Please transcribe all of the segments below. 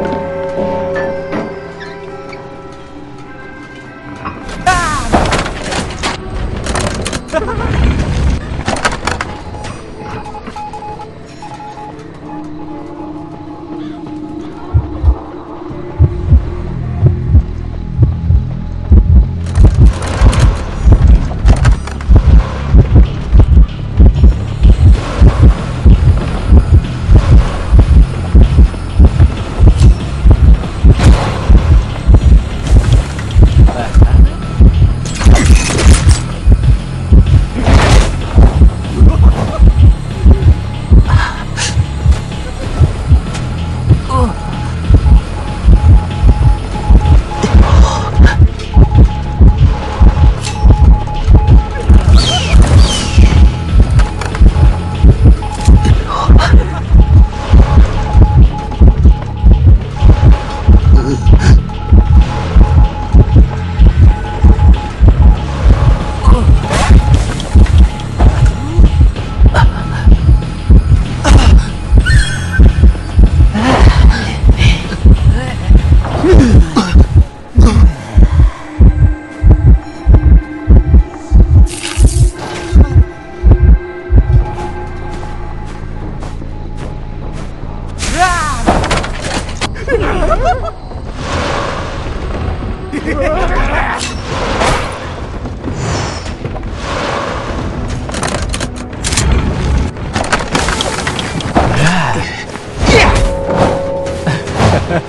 Yeah.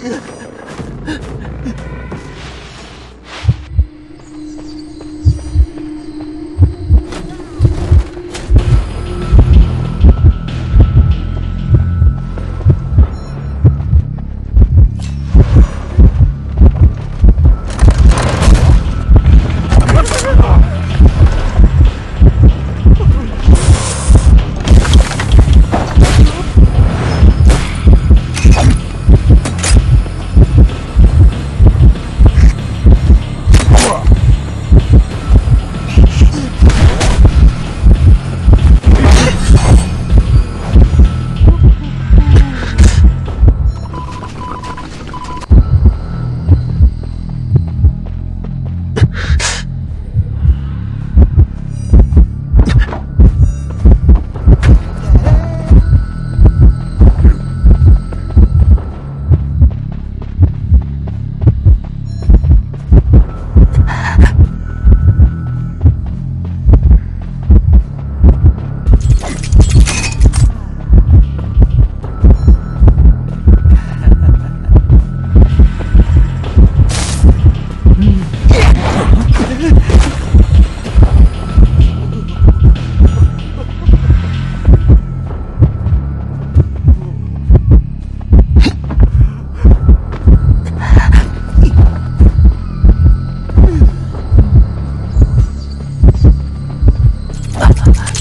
Yeah. Love.